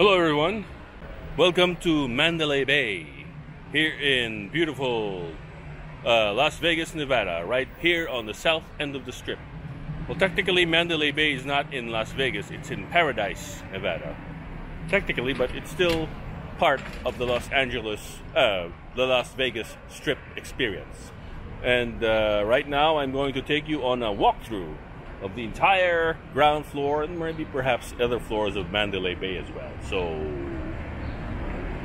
Hello, everyone. Welcome to Mandalay Bay, here in beautiful uh, Las Vegas, Nevada, right here on the south end of the strip. Well, technically, Mandalay Bay is not in Las Vegas, it's in Paradise, Nevada. Technically, but it's still part of the Los Angeles, uh, the Las Vegas strip experience. And uh, right now, I'm going to take you on a walkthrough of the entire ground floor and maybe perhaps other floors of Mandalay Bay as well. So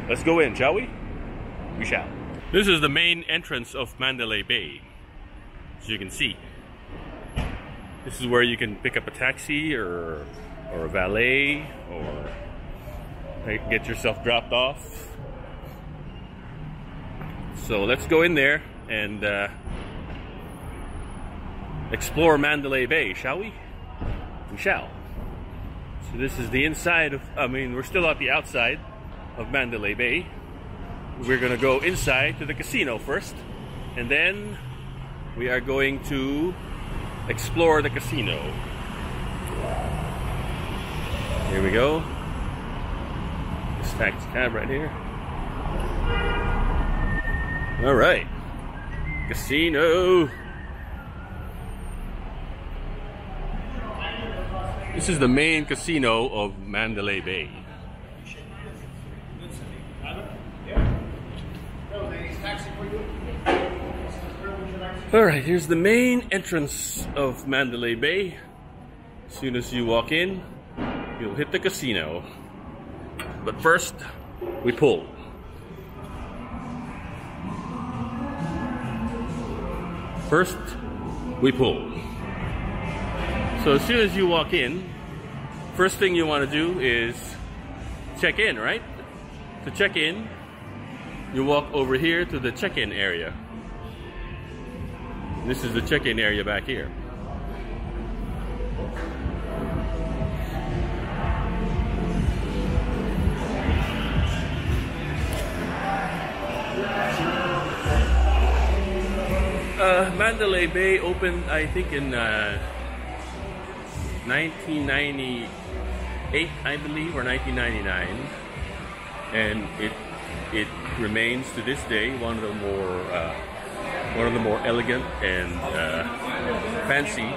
let's go in, shall we? We shall. This is the main entrance of Mandalay Bay, as you can see. This is where you can pick up a taxi or or a valet or get yourself dropped off. So let's go in there and uh, explore Mandalay Bay, shall we? We shall. So this is the inside of, I mean, we're still at the outside of Mandalay Bay. We're gonna go inside to the casino first, and then we are going to explore the casino. Here we go. This taxi cab right here. All right. Casino. This is the main casino of Mandalay Bay. Alright, here's the main entrance of Mandalay Bay. As soon as you walk in, you'll hit the casino. But first, we pull. First, we pull. So as soon as you walk in, first thing you want to do is check in, right? To check in, you walk over here to the check-in area. This is the check-in area back here. Uh, Mandalay Bay opened, I think, in uh, 1998, I believe, or 1999, and it it remains to this day one of the more uh, one of the more elegant and uh, fancy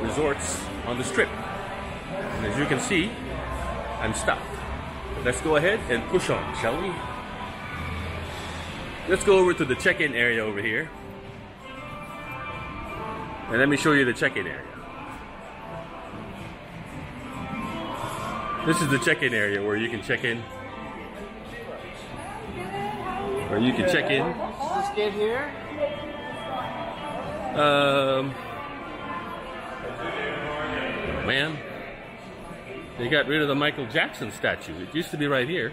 resorts on the strip. And as you can see, I'm stopped. Let's go ahead and push on, shall we? Let's go over to the check-in area over here. And let me show you the check-in area. This is the check-in area where you can check in. Where you can check in. This kid here? Um, man, they got rid of the Michael Jackson statue. It used to be right here.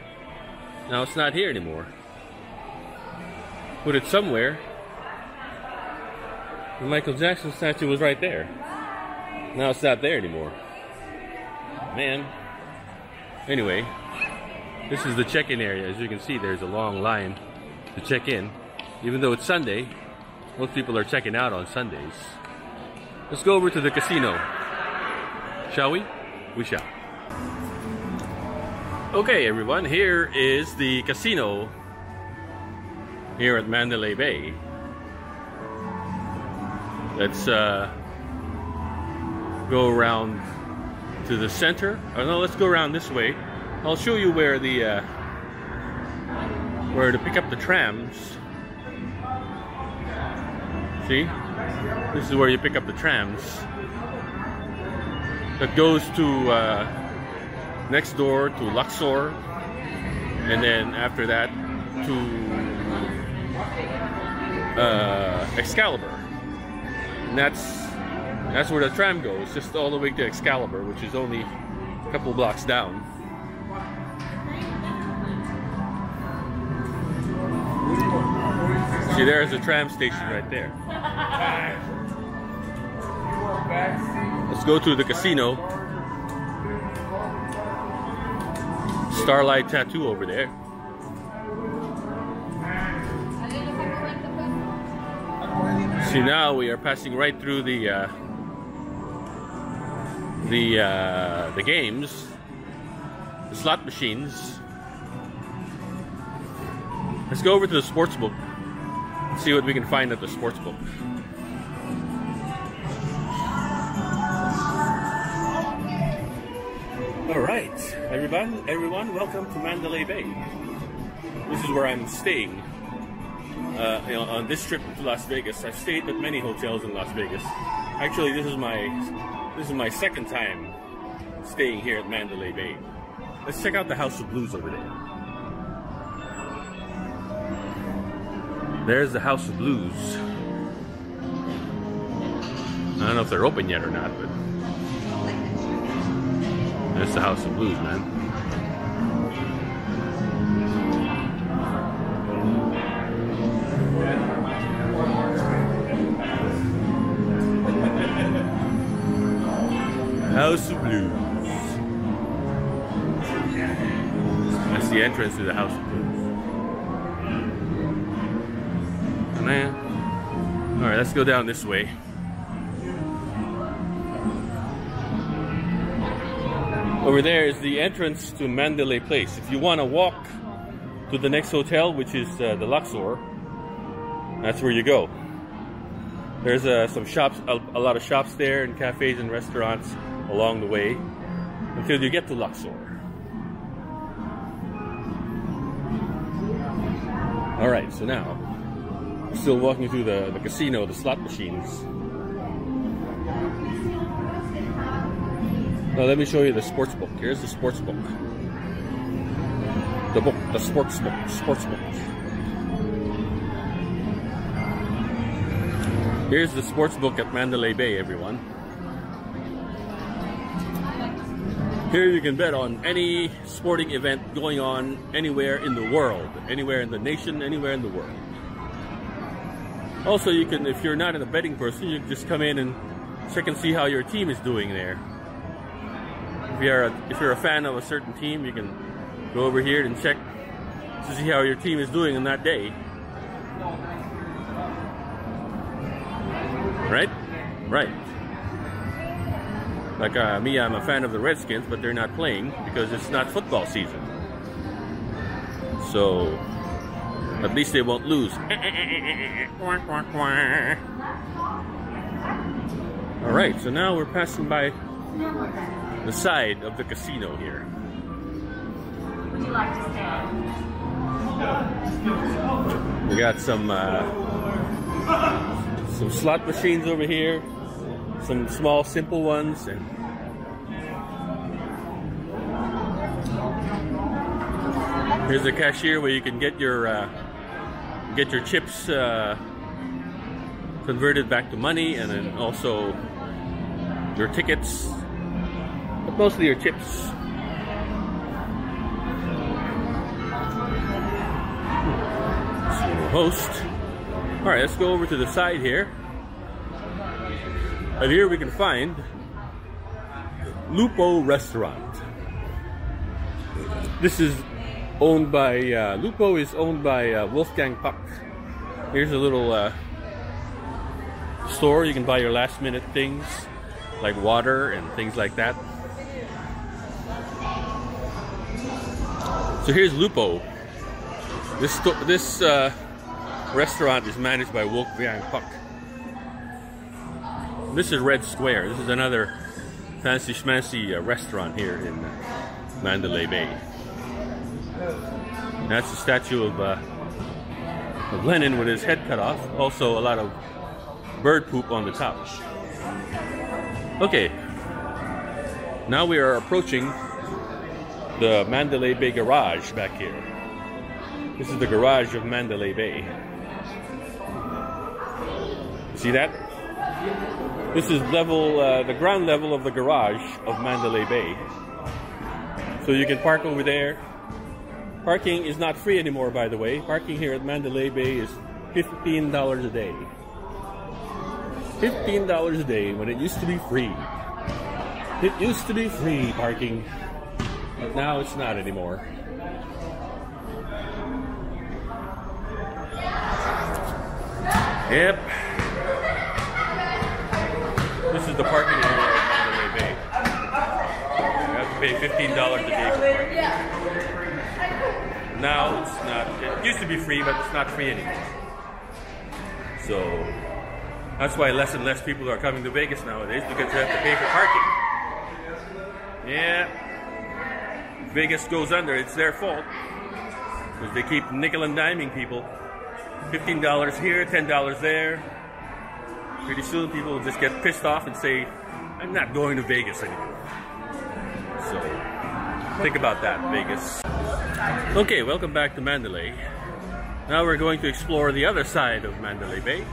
Now it's not here anymore. Put it somewhere. The Michael Jackson statue was right there. Now it's not there anymore. Man. Anyway, this is the check-in area. As you can see, there's a long line to check in. Even though it's Sunday, most people are checking out on Sundays. Let's go over to the casino. Shall we? We shall. Okay, everyone, here is the casino here at Mandalay Bay. Let's uh, go around to the center. Oh no, let's go around this way. I'll show you where the uh, where to pick up the trams. See, this is where you pick up the trams. That goes to uh, next door to Luxor, and then after that to uh, Excalibur. And that's that's where the tram goes, just all the way to Excalibur, which is only a couple blocks down. See, there's a tram station right there. Let's go to the casino. Starlight Tattoo over there. See, now we are passing right through the uh, the uh, the games. the slot machines. Let's go over to the sports book. See what we can find at the sports book. All right, everyone, everyone, welcome to Mandalay Bay. This is where I'm staying. Uh, you know, on this trip to Las Vegas, I've stayed at many hotels in Las Vegas. Actually, this is my this is my second time staying here at Mandalay Bay. Let's check out the House of Blues over there. There's the House of Blues. I don't know if they're open yet or not, but there's the House of Blues, man. House of Blues. That's the entrance to the House of Blues. Man. Alright, let's go down this way. Over there is the entrance to Mandalay Place. If you want to walk to the next hotel, which is uh, the Luxor, that's where you go. There's uh, some shops, a, a, lot of shops there, and cafes and restaurants along the way until you get to Luxor. All right, so now still walking through the, the casino, the slot machines. Now let me show you the sports book. Here's the sports book. The book, the sports book, sports book. Here's the sports book at Mandalay Bay, everyone. Here you can bet on any sporting event going on anywhere in the world, anywhere in the nation, anywhere in the world. Also, you can, if you're not a betting person, you can just come in and check and see how your team is doing there. If you're a, if you're a fan of a certain team, you can go over here and check to see how your team is doing on that day. Right? Right. Like uh, me, I'm a fan of the Redskins, but they're not playing because it's not football season. So, at least they won't lose. Eh, eh, eh, Alright, so now we're passing by the side of the casino here. Would you like to stand? We got some uh, some slot machines over here, some small simple ones, and here's the cashier where you can get your uh, get your chips uh, converted back to money, and then also your tickets, but mostly your chips. host. All right, let's go over to the side here. And here we can find Lupo Restaurant. This is owned by, uh, Lupo is owned by uh, Wolfgang Puck. Here's a little uh, store. You can buy your last minute things like water and things like that. So here's Lupo. This, this uh, restaurant is managed by Wolfgang Puck. This is Red Square. This is another fancy schmancy uh, restaurant here in uh, Mandalay Bay. That's a statue of, uh, of Lenin with his head cut off. Also a lot of bird poop on the top. Okay, now we are approaching the Mandalay Bay Garage back here. This is the garage of Mandalay Bay. See that? This is level, uh, the ground level of the garage of Mandalay Bay. So you can park over there. Parking is not free anymore, by the way. Parking here at Mandalay Bay is $15 a day. $15 a day when it used to be free. It used to be free parking, but now it's not anymore. Yep. Is the parking area of Bay. You have to pay fifteen dollars a day for parking. Now it's not. It used to be free, but it's not free anymore. So that's why less and less people are coming to Vegas nowadays because they have to pay for parking. Yeah, Vegas goes under. It's their fault because they keep nickel and diming people. Fifteen dollars here, ten dollars there. Pretty soon, people will just get pissed off and say, "I'm not going to Vegas anymore." So think about that, Vegas. Okay, welcome back to Mandalay. Now we're going to explore the other side of Mandalay Bay.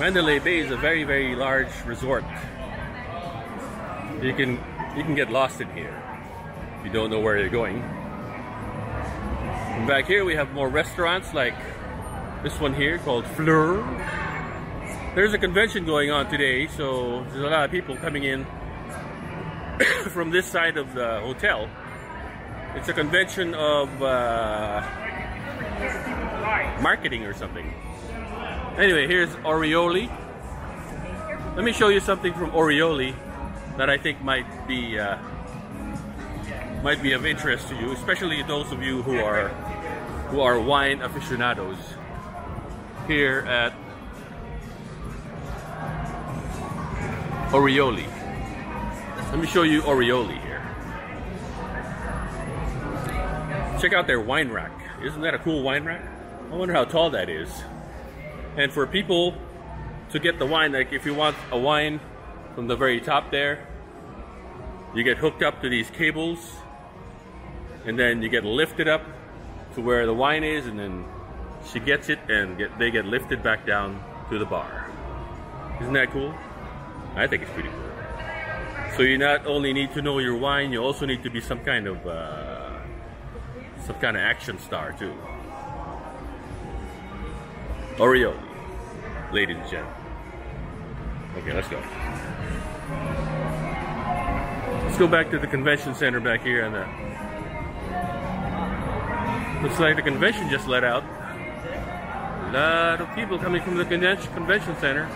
Mandalay Bay is a very, very large resort. You can you can get lost in here if you don't know where you're going. And back here we have more restaurants like this one here called Fleur. There's a convention going on today, so there's a lot of people coming in from this side of the hotel. It's a convention of uh, marketing or something. Anyway, here's Aureole. Let me show you something from Aureole that I think might be uh, might be of interest to you, especially those of you who are who are wine aficionados here at Aureole. Let me show you Aureole here. Check out their wine rack. Isn't that a cool wine rack? I wonder how tall that is. And for people to get the wine, like if you want a wine from the very top there, you get hooked up to these cables and then you get lifted up to where the wine is and then she gets it and get, they get lifted back down to the bar. Isn't that cool? I think it's pretty cool. So you not only need to know your wine, you also need to be some kind of uh, some kind of action star too. Aureole, ladies and gentlemen. Okay, let's go. Let's go back to the convention center back here and the looks like the convention just let out. Lot of people coming from the convention center.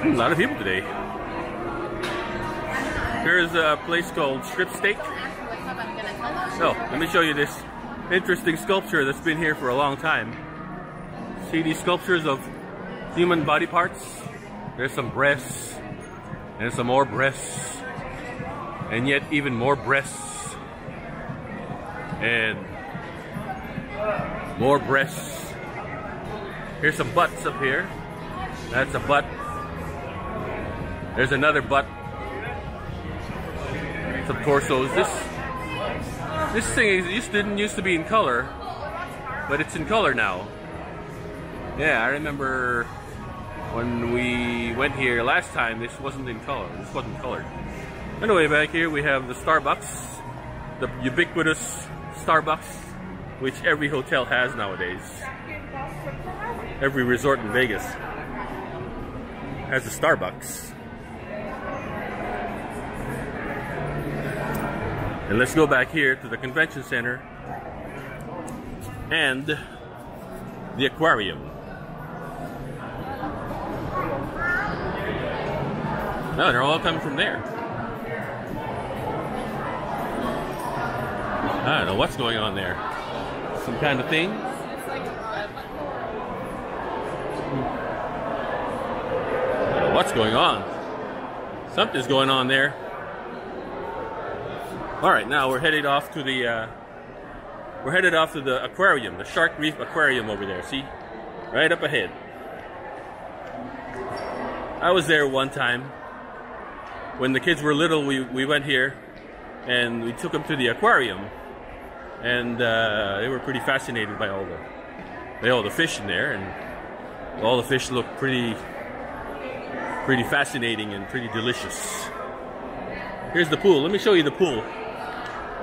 Hmm, a lot of people today. Here's a place called Strip Steak. So, let me show you this interesting sculpture that's been here for a long time. See these sculptures of human body parts? There's some breasts, and some more breasts, and yet even more breasts, and more breasts. Here's some butts up here. That's a butt. There's another butt. Some torsos. This this thing used didn't used to be in color, but it's in color now. Yeah, I remember when we went here last time. This wasn't in color. This wasn't colored. Anyway, back here we have the Starbucks, the ubiquitous Starbucks, which every hotel has nowadays. Every resort in Vegas has a Starbucks. And let's go back here to the convention center and the aquarium. No, they're all coming from there. I don't know what's going on there. Some kind of thing. What's going on? Something's going on there. All right, now we're headed off to the uh, we're headed off to the aquarium, the Shark Reef Aquarium over there. See, right up ahead. I was there one time when the kids were little. We we went here and we took them to the aquarium, and uh, they were pretty fascinated by all the by all the fish in there, and all the fish looked pretty pretty fascinating and pretty delicious. Here's the pool. Let me show you the pool.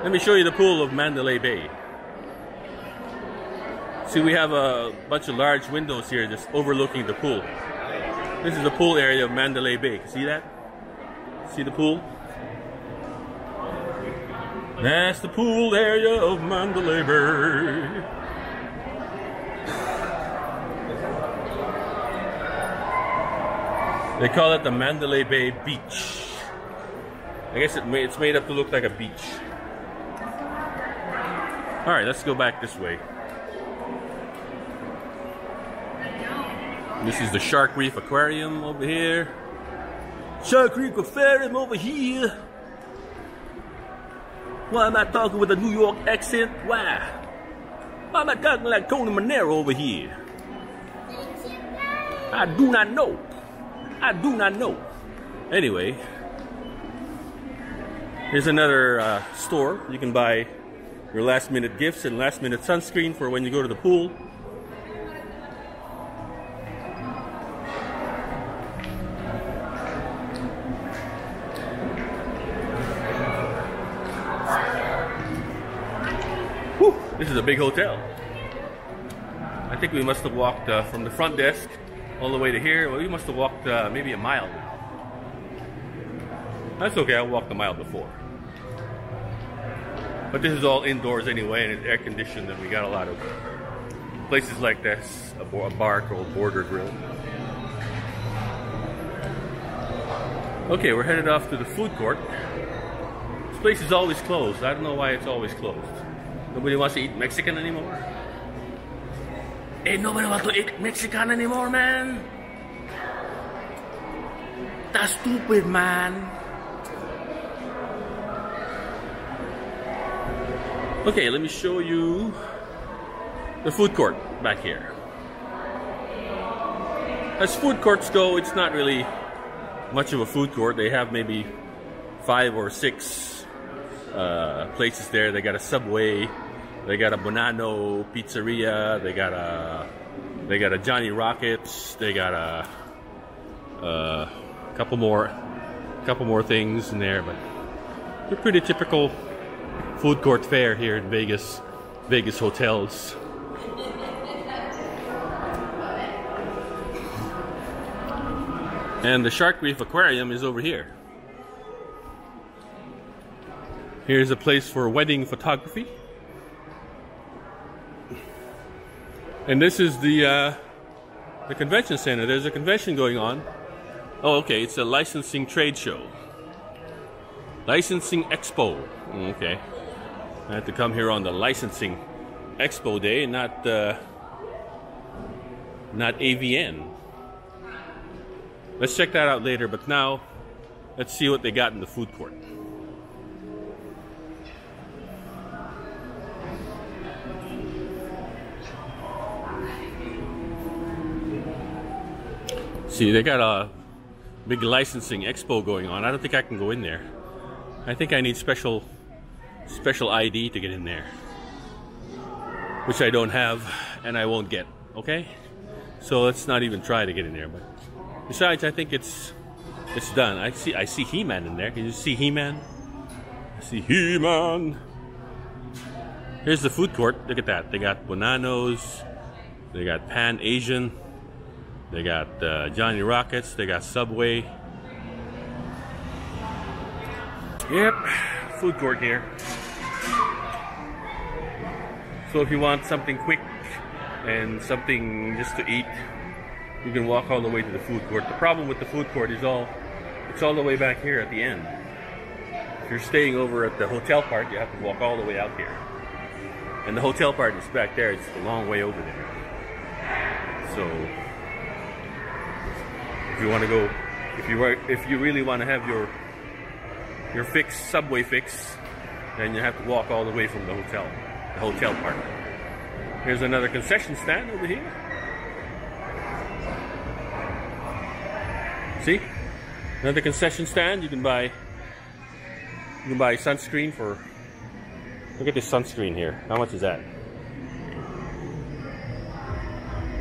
Let me show you the pool of Mandalay Bay. See, we have a bunch of large windows here just overlooking the pool. This is the pool area of Mandalay Bay. See that? See the pool? That's the pool area of Mandalay Bay. They call it the Mandalay Bay Beach. I guess it it's made up to look like a beach. All right, let's go back this way. This is the Shark Reef Aquarium over here. Shark Reef Aquarium over here. Why am I talking with a New York accent? Why? Why am I talking like Tony Manero over here? I do not know. I do not know. Anyway, here's another uh, store. You can buy your last minute gifts and last minute sunscreen for when you go to the pool. Is a big hotel. I think we must have walked uh, from the front desk all the way to here. Well, we must have walked uh, maybe a mile. That's okay, I walked a mile before. But this is all indoors anyway, and it's air conditioned, and we got a lot of places like this, a, bo- a bar called Border Grill. Okay, we're headed off to the food court. This place is always closed. I don't know why it's always closed. Nobody wants to eat Mexican anymore. Ain't nobody want to eat Mexican anymore, man. That's stupid, man. Okay, let me show you the food court back here. As food courts go, it's not really much of a food court. They have maybe five or six uh, places there. They got a Subway, they got a Bonanno Pizzeria, they got a they got a Johnny Rockets, they got a, a couple more couple more things in there, but they're pretty typical food court fare here in Vegas, Vegas hotels. And the Shark Reef Aquarium is over here. Here's a place for wedding photography. And this is the uh, the convention center. There's a convention going on. Oh, okay. It's a licensing trade show. Licensing Expo. Mm, Okay. I had to come here on the licensing expo day, not uh, not AVN. Let's check that out later. But now, let's see what they got in the food court. See, they got a big licensing expo going on. I don't think I can go in there. I think I need special special ID to get in there, which I don't have and I won't get. Okay, so let's not even try to get in there. But besides, I think it's it's done. I see I see He-Man in there. Can you see He-Man? I see He-Man. Here's the food court. Look at that. They got Bonanos. They got Pan Asian. They got uh, Johnny Rockets. They got Subway. Yep, food court here. So if you want something quick and something just to eat, you can walk all the way to the food court. The problem with the food court is all it's all the way back here at the end. If you're staying over at the hotel part, you have to walk all the way out here. And the hotel part is back there. It's a long way over there. So if you want to go, if you were, if you really want to have your your fix, subway fix, then you have to walk all the way from the hotel, the hotel part. Here's another concession stand over here. See, another concession stand. You can buy, you can buy sunscreen for. Look at this sunscreen here. How much is that?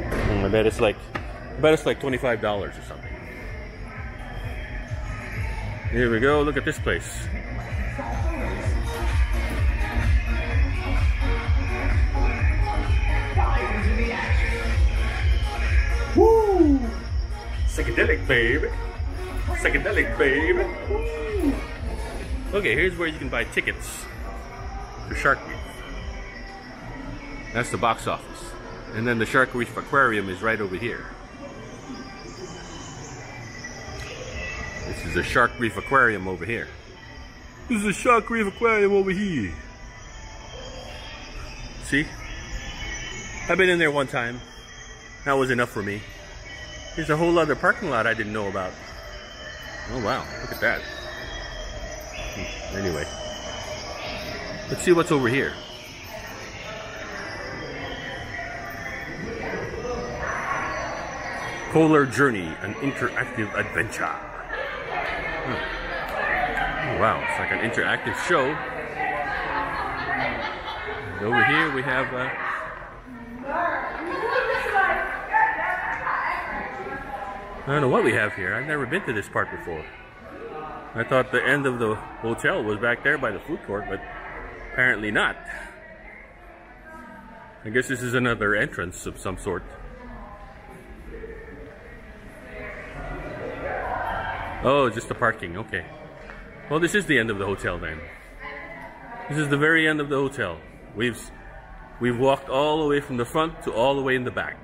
Hmm, I bet it's like, I bet it's like twenty-five dollars or something. Here we go. Look at this place. Woo! Psychedelic, baby. Psychedelic, baby. Woo! Okay, here's where you can buy tickets for Shark Reef. That's the box office. And then the Shark Reef Aquarium is right over here. This is a Shark Reef Aquarium over here. This is a Shark Reef Aquarium over here. See? I've been in there one time. That was enough for me. There's a whole other parking lot I didn't know about. Oh wow, look at that. Hmm, Anyway, let's see what's over here. Polar Journey, an interactive adventure. Wow, it's like an interactive show. And over here we have. Uh, I don't know what we have here. I've never been to this part before. I thought the end of the hotel was back there by the food court, but apparently not. I guess this is another entrance of some sort. Oh, just the parking. Okay. Well, this is the end of the hotel then. This is the very end of the hotel. We've we've walked all the way from the front to all the way in the back.